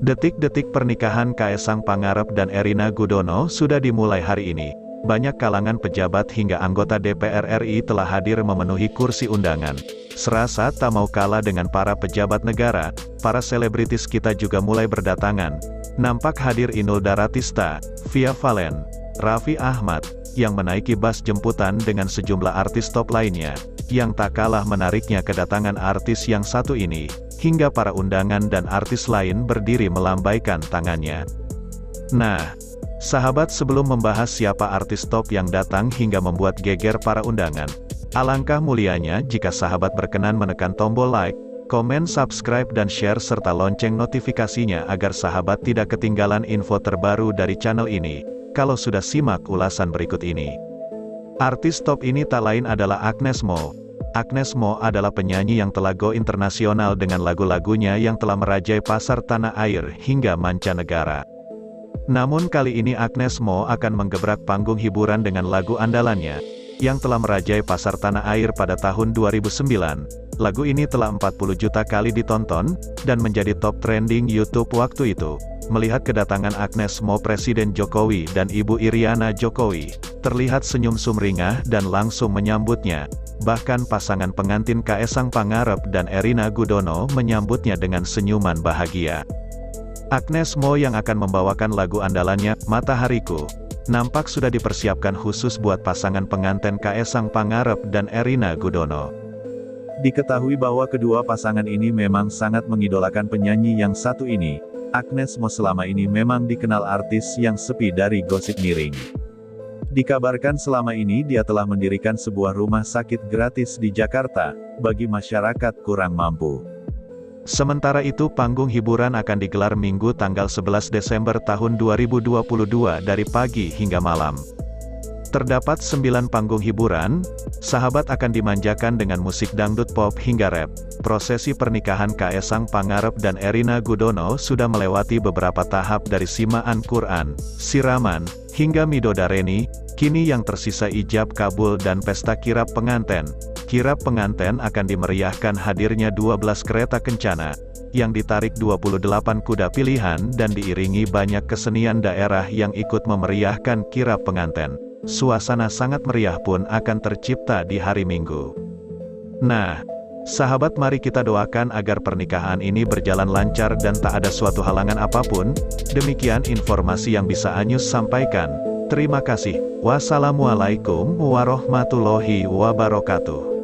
Detik-detik pernikahan Kaisang Pangarep dan Erina Gudono sudah dimulai hari ini. Banyak kalangan pejabat hingga anggota DPR RI telah hadir memenuhi kursi undangan. Serasa tak mau kalah dengan para pejabat negara, para selebritis kita juga mulai berdatangan. Nampak hadir Inul Daratista, Via Valen, Raffi Ahmad, yang menaiki bas jemputan dengan sejumlah artis top lainnya. Yang tak kalah menariknya kedatangan artis yang satu ini, hingga para undangan dan artis lain berdiri melambaikan tangannya. Nah, sahabat sebelum membahas siapa artis top yang datang hingga membuat geger para undangan, alangkah mulianya jika sahabat berkenan menekan tombol like, komen subscribe dan share serta lonceng notifikasinya agar sahabat tidak ketinggalan info terbaru dari channel ini, kalau sudah simak ulasan berikut ini. Artis top ini tak lain adalah Agnes Mo, Agnes Mo adalah penyanyi yang telah go internasional dengan lagu-lagunya yang telah merajai pasar tanah air hingga mancanegara. Namun kali ini Agnes Mo akan menggebrak panggung hiburan dengan lagu andalannya, yang telah merajai pasar tanah air pada tahun 2009. Lagu ini telah 40 juta kali ditonton, dan menjadi top trending YouTube waktu itu. Melihat kedatangan Agnes Mo Presiden Jokowi dan Ibu Iriana Jokowi, terlihat senyum sumringah dan langsung menyambutnya, Bahkan pasangan pengantin Kaesang Pangarep dan Erina Gudono menyambutnya dengan senyuman bahagia. Agnes Mo yang akan membawakan lagu andalannya, Matahariku, nampak sudah dipersiapkan khusus buat pasangan pengantin Kaesang Pangarep dan Erina Gudono. Diketahui bahwa kedua pasangan ini memang sangat mengidolakan penyanyi yang satu ini, Agnes Mo selama ini memang dikenal artis yang sepi dari gosip miring. Dikabarkan selama ini dia telah mendirikan sebuah rumah sakit gratis di Jakarta, bagi masyarakat kurang mampu. Sementara itu panggung hiburan akan digelar Minggu tanggal 11 Desember tahun 2022 dari pagi hingga malam. Terdapat sembilan panggung hiburan, sahabat akan dimanjakan dengan musik dangdut pop hingga rap. Prosesi pernikahan Kaesang Pangarep dan Erina Gudono sudah melewati beberapa tahap dari simaan Quran, siraman, hingga midodareni, kini yang tersisa ijab kabul dan pesta kirap penganten. Kirap penganten akan dimeriahkan hadirnya 12 kereta kencana, yang ditarik 28 kuda pilihan dan diiringi banyak kesenian daerah yang ikut memeriahkan kirap penganten suasana sangat meriah pun akan tercipta di hari Minggu. Nah, sahabat mari kita doakan agar pernikahan ini berjalan lancar dan tak ada suatu halangan apa pun, demikian informasi yang bisa Anyus sampaikan. Terima kasih. Wassalamualaikum warahmatullahi wabarakatuh.